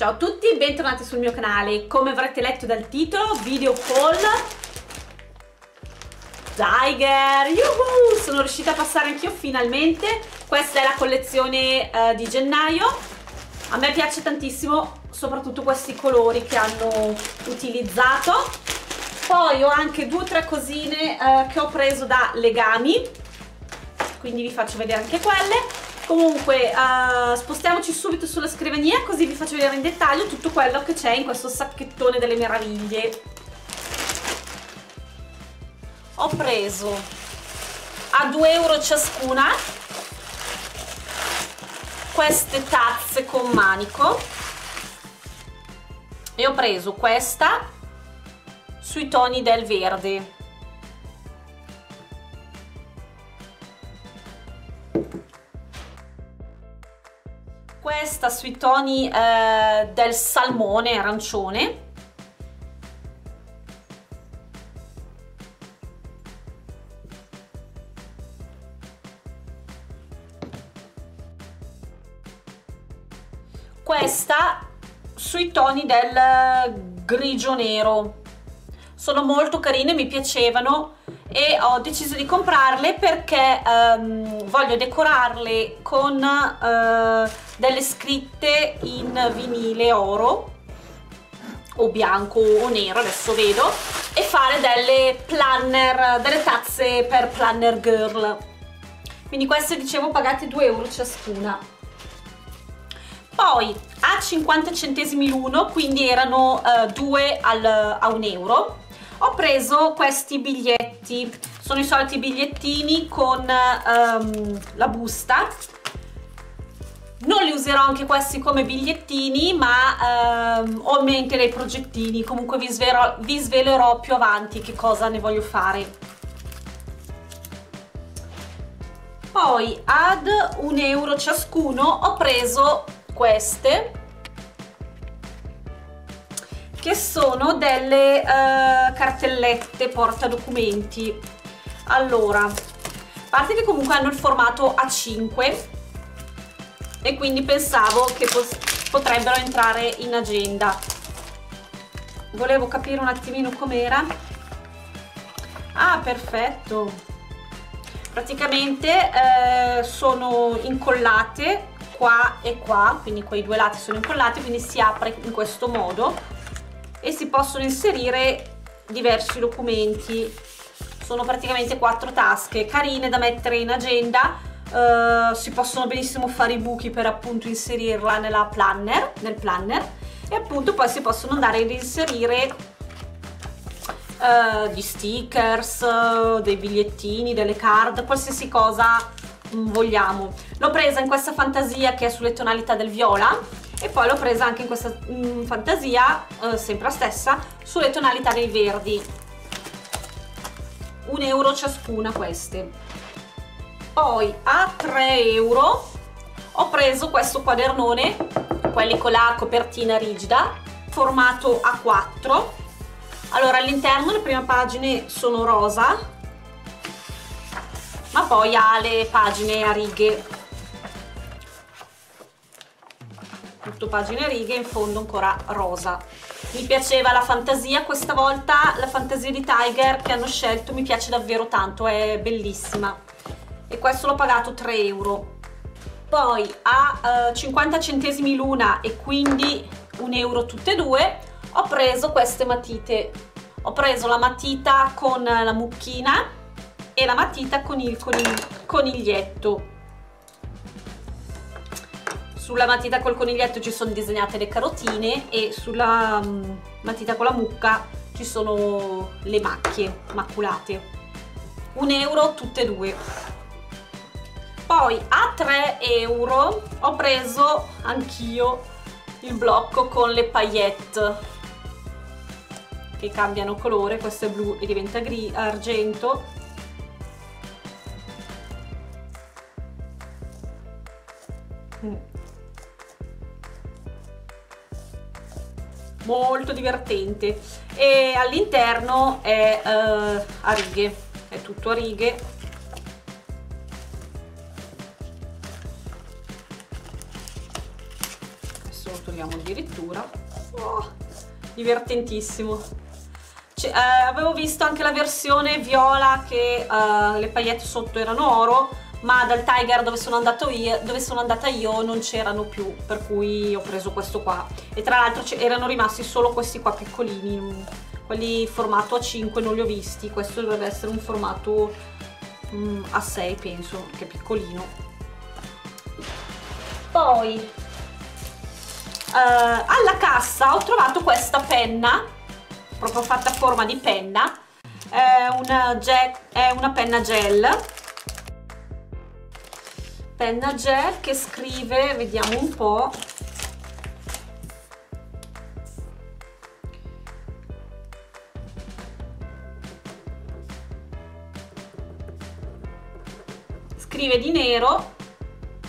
Ciao a tutti, bentornati sul mio canale. Come avrete letto dal titolo, video call Tiger, Yuhu! Sono riuscita a passare anch'io finalmente. Questa è la collezione uh, di gennaio. A me piace tantissimo, soprattutto questi colori che hanno utilizzato. Poi ho anche due o tre cosine uh, che ho preso da Legami, quindi vi faccio vedere anche quelle Comunque uh, spostiamoci subito sulla scrivania così vi faccio vedere in dettaglio tutto quello che c'è in questo sacchettone delle meraviglie. Ho preso a 2 euro ciascuna queste tazze con manico e ho preso questa sui toni del verde questa sui toni eh, del salmone arancione. Questa sui toni del grigio nero. Sono molto carine mi piacevano e ho deciso di comprarle perché um, voglio decorarle con uh, delle scritte in vinile oro o bianco o nero, adesso vedo, e fare delle planner, delle tazze per planner girl. Quindi queste dicevo pagate 2 euro ciascuna. Poi a 50 centesimi l'uno, quindi erano 2 uh, a 1 euro, ho preso questi biglietti sono i soliti bigliettini con um, la busta non li userò anche questi come bigliettini ma um, ho mente dei progettini. Comunque vi, svero, vi svelerò più avanti che cosa ne voglio fare. Poi ad un euro ciascuno ho preso queste che sono delle uh, cartellette portadocumenti allora a parte che comunque hanno il formato A5 e quindi pensavo che potrebbero entrare in agenda. Volevo capire un attimino com'era. Ah perfetto. Praticamente eh, sono incollate qua e qua quindi quei due lati sono incollati quindi si apre in questo modo e si possono inserire diversi documenti. Sono praticamente quattro tasche carine da mettere in agenda uh, si possono benissimo fare i buchi per appunto inserirla nella planner, nel planner e appunto poi si possono andare ad inserire uh, gli stickers, uh, dei bigliettini, delle card, qualsiasi cosa vogliamo. L'ho presa in questa fantasia che è sulle tonalità del viola e poi l'ho presa anche in questa mm, fantasia, eh, sempre la stessa, sulle tonalità dei verdi. Un euro ciascuna queste. Poi a 3 euro ho preso questo quadernone, quelli con la copertina rigida, formato A4. Allora all'interno le prime pagine sono rosa, ma poi ha le pagine a righe. Tutto pagine righe in fondo ancora rosa. Mi piaceva la fantasia questa volta la fantasia di Tiger che hanno scelto mi piace davvero tanto è bellissima e questo l'ho pagato 3 euro poi a uh, 50 centesimi l'una e quindi un euro tutte e due ho preso queste matite ho preso la matita con la mucchina e la matita con il coniglietto sulla matita col coniglietto ci sono disegnate le carotine e sulla um, matita con la mucca ci sono le macchie maculate. Un euro tutte e due. Poi a 3 euro ho preso anch'io il blocco con le paillette che cambiano colore, questo è blu e diventa argento. Mm. molto divertente. E all'interno è uh, a righe è tutto a righe divertentissimo. Eh, avevo visto anche la versione viola che uh, le paillette sotto erano oro ma dal Tiger dove sono, io, dove sono andata io non c'erano più per cui ho preso questo qua. E tra l'altro erano rimasti solo questi qua piccolini quelli formato A5 non li ho visti. Questo dovrebbe essere un formato mm, A6 penso che è piccolino. Poi eh, alla cassa ho trovato questa penna proprio fatta a forma di penna. È una, è una penna gel. Penna gel che scrive, vediamo un po', scrive di nero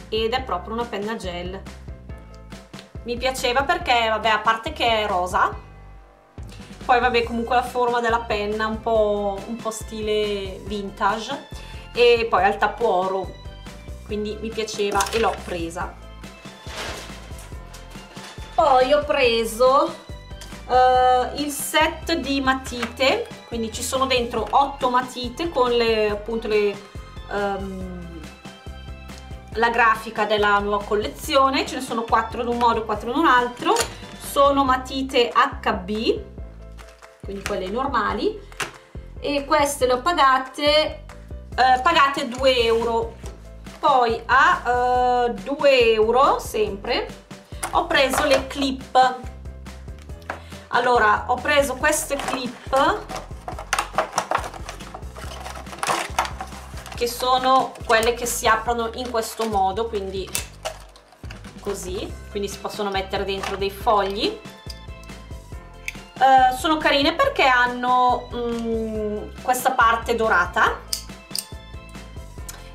ed è proprio una penna gel mi piaceva perché vabbè a parte che è rosa poi vabbè comunque la forma della penna un po', un po stile vintage e poi al tappo oro quindi mi piaceva e l'ho presa. Poi ho preso uh, il set di matite quindi ci sono dentro 8 matite con le appunto le um, la grafica della nuova collezione ce ne sono 4 in un modo 4 in un altro. Sono matite HB quindi quelle normali e queste le ho pagate eh, pagate 2 euro. Poi a uh, 2 euro sempre ho preso le clip. Allora ho preso queste clip che sono quelle che si aprono in questo modo quindi così quindi si possono mettere dentro dei fogli. Uh, sono carine perché hanno um, questa parte dorata.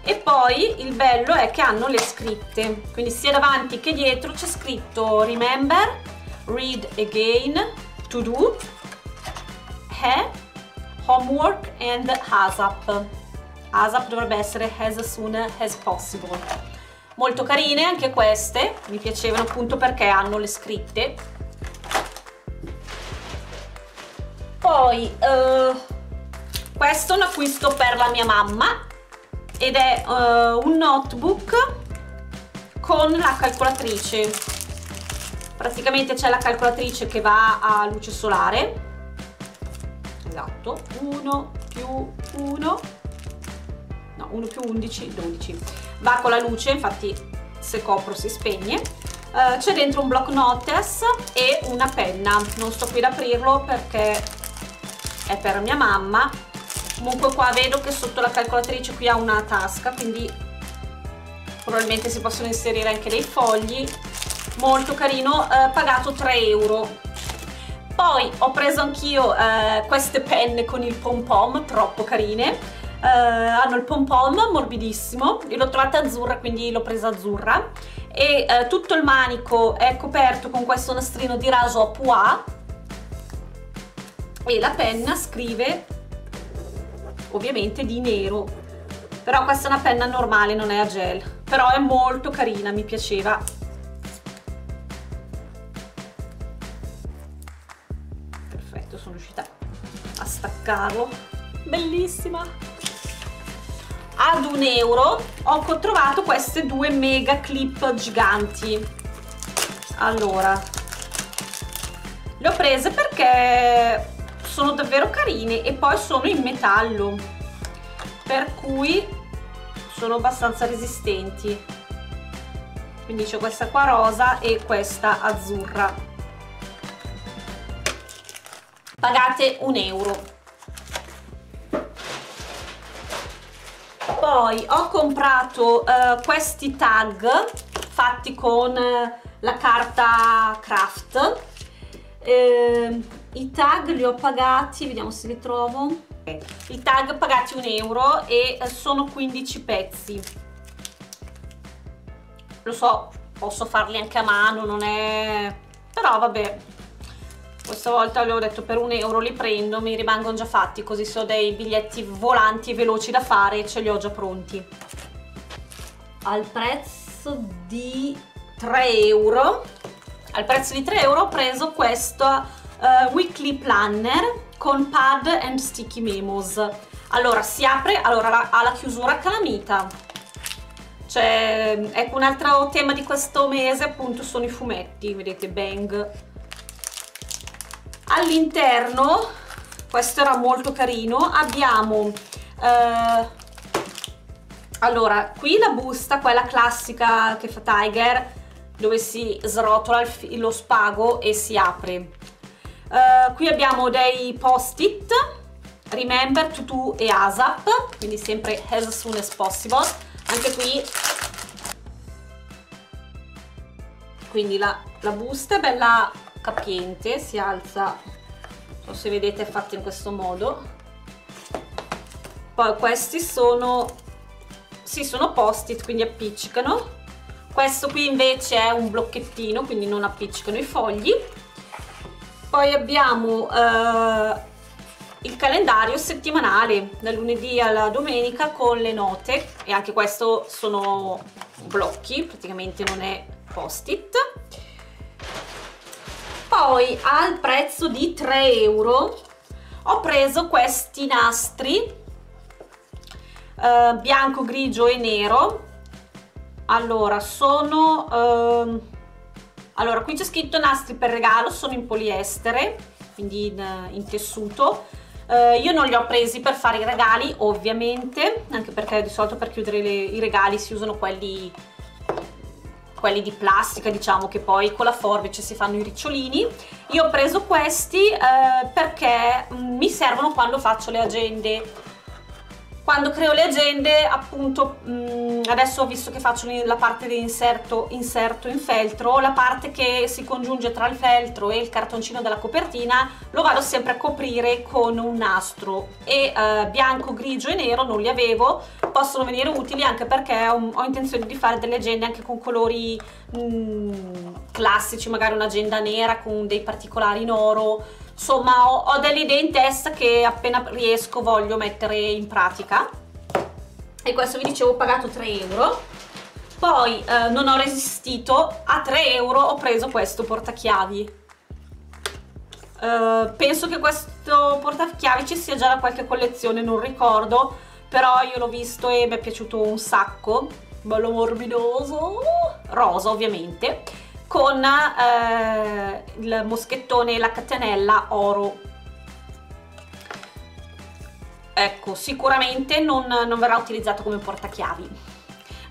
E poi il bello è che hanno le scritte quindi sia davanti che dietro c'è scritto remember read again to do he homework and ASAP ASAP dovrebbe essere as soon as possible. Molto carine anche queste mi piacevano appunto perché hanno le scritte. Poi uh, questo è un acquisto per la mia mamma ed è uh, un notebook con la calcolatrice. Praticamente c'è la calcolatrice che va a luce solare. Esatto. 1 più 1 no 1 più 11 12 va con la luce infatti se copro si spegne. Uh, c'è dentro un block notes e una penna. Non sto qui ad aprirlo perché è per mia mamma. Comunque qua vedo che sotto la calcolatrice qui ha una tasca quindi probabilmente si possono inserire anche dei fogli. Molto carino eh, pagato 3 euro. Poi ho preso anch'io eh, queste penne con il pom pom troppo carine eh, hanno il pom pom morbidissimo io l'ho trovata azzurra quindi l'ho presa azzurra. E eh, tutto il manico è coperto con questo nastrino di raso a pois. E la penna scrive ovviamente di nero. Però questa è una penna normale non è a gel. Però è molto carina mi piaceva. Perfetto sono riuscita a staccarlo. Bellissima ad un euro ho trovato queste due mega clip giganti. Allora le ho prese perché sono davvero carine e poi sono in metallo per cui sono abbastanza resistenti. Quindi c'è questa qua rosa e questa azzurra. Pagate un euro poi ho comprato uh, questi tag fatti con uh, la carta craft eh, i tag li ho pagati vediamo se li trovo. I tag pagati un euro e eh, sono 15 pezzi. Lo so posso farli anche a mano non è però vabbè questa volta le ho detto per un euro li prendo mi rimangono già fatti così se ho dei biglietti volanti e veloci da fare ce li ho già pronti. Al prezzo di 3 euro al prezzo di 3 euro ho preso questo uh, weekly planner con pad and sticky memos. Allora si apre allora ha la chiusura calamita cioè ecco un altro tema di questo mese appunto sono i fumetti vedete bang all'interno questo era molto carino abbiamo eh, allora qui la busta quella classica che fa Tiger dove si srotola lo spago e si apre. Uh, qui abbiamo dei post-it remember to do e ASAP quindi sempre as soon as possible. Anche qui quindi la, la busta è bella capiente si alza non so se vedete è fatta in questo modo. Poi questi sono sì sono post-it quindi appiccicano. Questo qui invece è un blocchettino quindi non appiccicano i fogli. Poi abbiamo eh, il calendario settimanale dal lunedì alla domenica con le note. E anche questo sono blocchi praticamente non è post-it poi al prezzo di 3 euro ho preso questi nastri eh, bianco, grigio e nero. Allora sono ehm, allora qui c'è scritto nastri per regalo sono in poliestere quindi in, in tessuto. Eh, io non li ho presi per fare i regali ovviamente anche perché di solito per chiudere le, i regali si usano quelli quelli di plastica diciamo che poi con la forbice si fanno i ricciolini. Io ho preso questi eh, perché mi servono quando faccio le agende quando creo le agende appunto mh, mm, adesso ho visto che faccio la parte di inserto, inserto in feltro la parte che si congiunge tra il feltro e il cartoncino della copertina lo vado sempre a coprire con un nastro. E eh, bianco, grigio e nero non li avevo possono venire utili anche perché ho, ho intenzione di fare delle agende anche con colori mh, mm, classici magari un'agenda nera con dei particolari in oro insomma ho, ho delle idee in testa che appena riesco voglio mettere in pratica. E questo vi dicevo ho pagato 3 euro. Poi eh, non ho resistito. A 3 euro ho preso questo portachiavi. Uh, penso che questo portachiavi ci sia già da qualche collezione, non ricordo, però io l'ho visto e mi è piaciuto un sacco, bello morbidoso, rosa ovviamente. Con eh, il moschettone e la catenella oro. Ecco sicuramente non, non, verrà utilizzato come portachiavi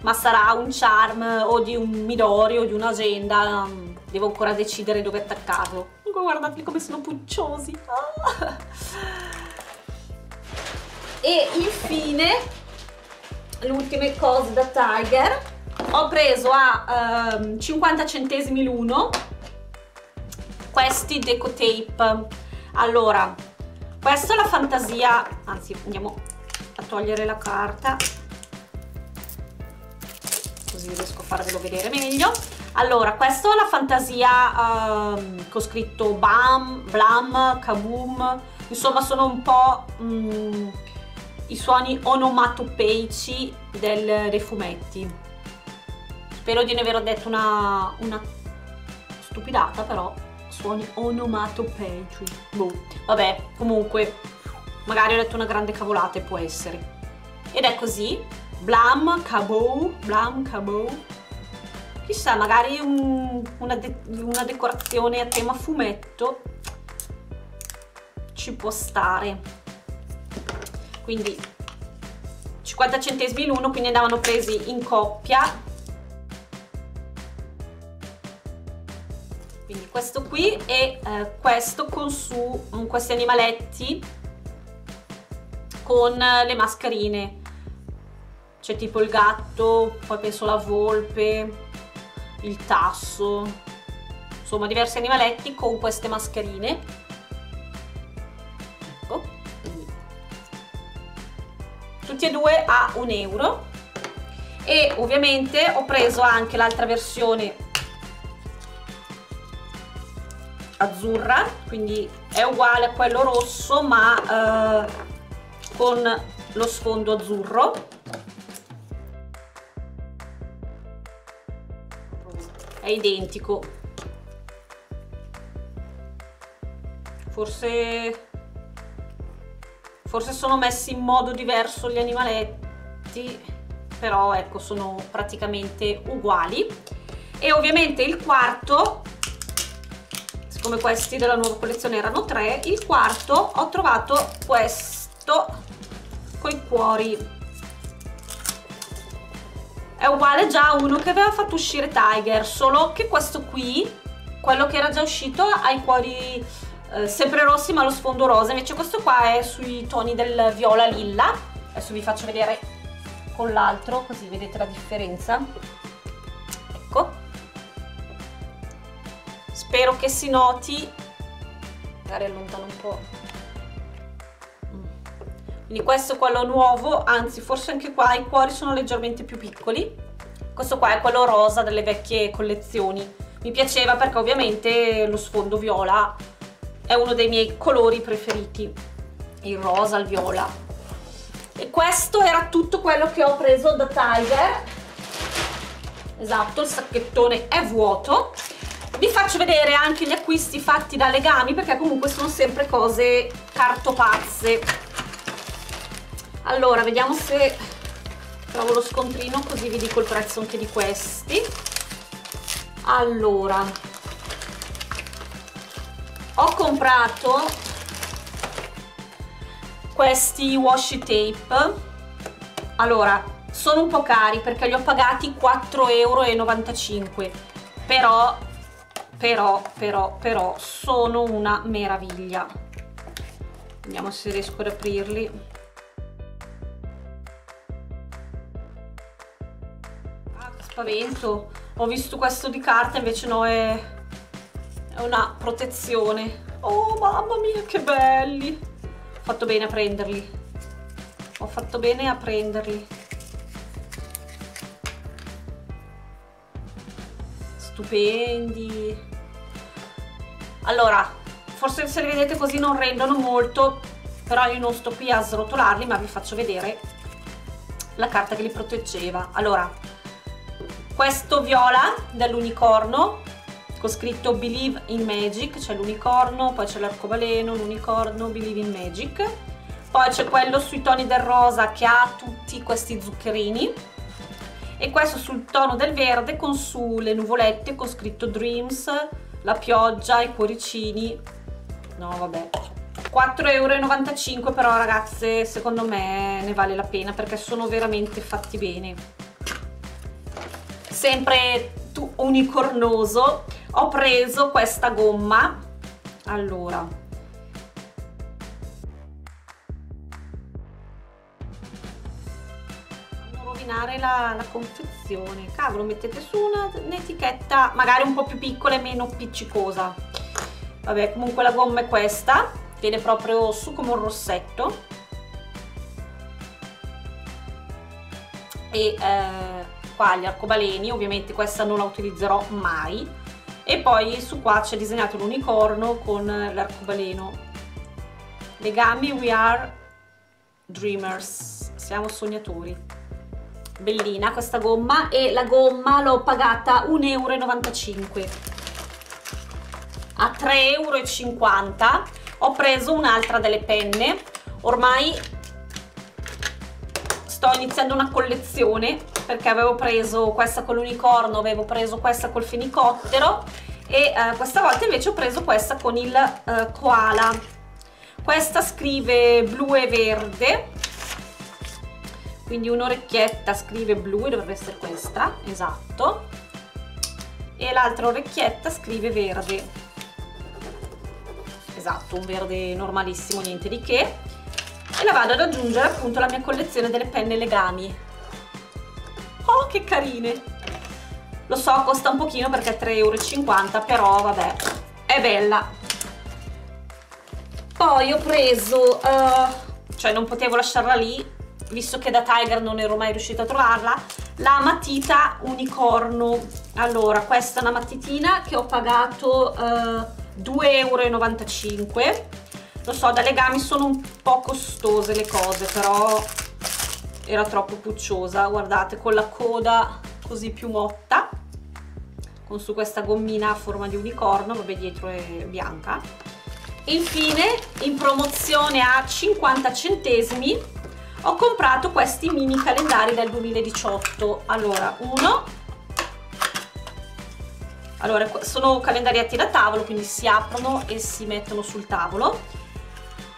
ma sarà un charm o di un midori o di un'agenda. Devo ancora decidere dove attaccarlo. Guardate come sono pucciosi. Ah. e infine le ultime cose da Tiger. Ho preso a um, 50 centesimi l'uno questi deco tape allora questa è la fantasia anzi andiamo a togliere la carta. Così riesco a farvelo vedere meglio. Allora questa è la fantasia che ho scritto bam, blam, kaboom. Insomma sono un po' um, i suoni onomatopeici del, dei fumetti. Spero di non aver detto una, una stupidata, però suoni onomatopeici. Boh. Vabbè, comunque, magari ho detto una grande cavolata e può essere. Ed è così. Blam, cabou, blam, cabou. Chissà, magari un, una, de una decorazione a tema fumetto ci può stare. Quindi 50 centesimi l'uno, quindi andavano presi in coppia questo qui e eh, questo con su um, questi animaletti con le mascherine. C'è tipo il gatto poi penso la volpe il tasso. Insomma diversi animaletti con queste mascherine. Ecco tutti e due a un euro. E ovviamente ho preso anche l'altra versione azzurra quindi è uguale a quello rosso ma eh, con lo sfondo azzurro. È identico. Forse forse sono messi in modo diverso gli animaletti però ecco sono praticamente uguali. E ovviamente il quarto siccome questi della nuova collezione erano tre. Il quarto ho trovato questo con i cuori. È uguale già a uno che aveva fatto uscire Tiger solo che questo qui quello che era già uscito ha i cuori eh, sempre rossi ma lo sfondo rosa. Invece questo qua è sui toni del viola lilla. Adesso vi faccio vedere con l'altro così vedete la differenza spero che si noti. Magari allontano un po' quindi questo è quello nuovo anzi forse anche qua i cuori sono leggermente più piccoli. Questo qua è quello rosa delle vecchie collezioni. Mi piaceva perché ovviamente lo sfondo viola è uno dei miei colori preferiti il rosa, il viola. E questo era tutto quello che ho preso da Tiger. Esatto, il sacchettone è vuoto vi faccio vedere anche gli acquisti fatti da Legami perché comunque sono sempre cose cartopazze. Allora vediamo se trovo lo scontrino così vi dico il prezzo anche di questi. Allora ho comprato questi washi tape. Allora sono un po' cari perché li ho pagati 4,95 euro però però però però sono una meraviglia. Vediamo se riesco ad aprirli. Spavento. Ho visto questo di carta invece no è, è una protezione. Oh mamma mia che belli. Ho fatto bene a prenderli. Ho fatto bene a prenderli. Stupendi allora forse se li vedete così non rendono molto però io non sto qui a srotolarli ma vi faccio vedere la carta che li proteggeva allora questo viola dell'unicorno con scritto Believe in Magic, c'è l'unicorno, poi c'è l'arcobaleno, l'unicorno, Believe in Magic. Poi c'è quello sui toni del rosa che ha tutti questi zuccherini. E questo sul tono del verde con sulle nuvolette con scritto Dreams, la pioggia, i cuoricini. No, vabbè. 4,95 euro però ragazze secondo me ne vale la pena perché sono veramente fatti bene sempre unicornoso ho preso questa gomma allora non rovinare la, la confezione. Cavolo mettete su un'etichetta magari un po' più piccola e meno appiccicosa. Vabbè comunque la gomma è questa viene proprio su come un rossetto. E eh, qua gli arcobaleni, ovviamente questa non la utilizzerò mai, e poi su qua c'è disegnato l'unicorno con l'arcobaleno. Legami We Are Dreamers, siamo sognatori. Bellina questa gomma e la gomma l'ho pagata 1,95 euro. A 3,50 euro ho preso un'altra delle penne, ormai sto iniziando una collezione perché avevo preso questa con l'unicorno, avevo preso questa col fenicottero e eh, questa volta invece ho preso questa con il eh, koala. Questa scrive blu e verde, quindi un'orecchietta scrive blu e dovrebbe essere questa, esatto, e l'altra orecchietta scrive verde, esatto, un verde normalissimo, niente di che, e la vado ad aggiungere appunto alla mia collezione delle penne legami Oh, che carine! Lo so, costa un pochino perché è 3,50 euro, però vabbè, è bella. Poi ho preso, uh, cioè non potevo lasciarla lì, visto che da Tiger non ero mai riuscita a trovarla, la matita unicorno. Allora, questa è una matitina che ho pagato uh, 2,95 euro. Lo so, da legami sono un po' costose le cose, però era troppo pucciosa guardate con la coda così più motta con su questa gommina a forma di unicorno vabbè dietro è bianca infine in promozione a 50 centesimi ho comprato questi mini calendari del 2018 allora uno. Allora sono calendarietti da tavolo quindi si aprono e si mettono sul tavolo.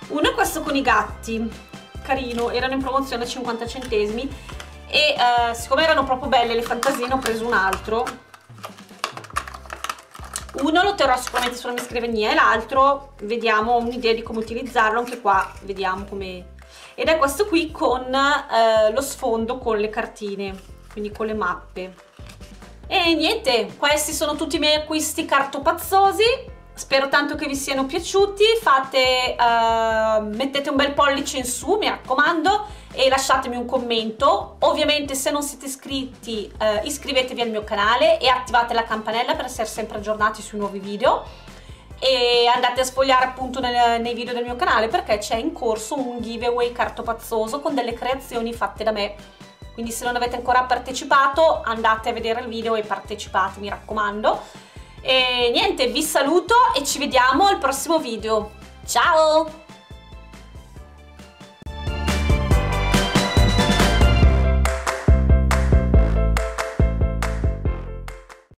Uno è questo con i gatti. Carino erano in promozione a 50 centesimi. E eh, siccome erano proprio belle le fantasine ho preso un altro. Uno lo terrò sicuramente sulla mia scrivania e l'altro vediamo un'idea di come utilizzarlo. Anche qua vediamo come ed è questo qui con eh, lo sfondo con le cartine quindi con le mappe. E niente questi sono tutti i miei acquisti cartopazzosi. Spero tanto che vi siano piaciuti. Fate uh, mettete un bel pollice in su mi raccomando e lasciatemi un commento. Ovviamente se non siete iscritti uh, iscrivetevi al mio canale e attivate la campanella per essere sempre aggiornati sui nuovi video e andate a sfogliare appunto nel, nei video del mio canale perché c'è in corso un giveaway cartopazzoso con delle creazioni fatte da me. Quindi se non avete ancora partecipato andate a vedere il video e partecipate mi raccomando. E niente vi saluto e ci vediamo al prossimo video. Ciao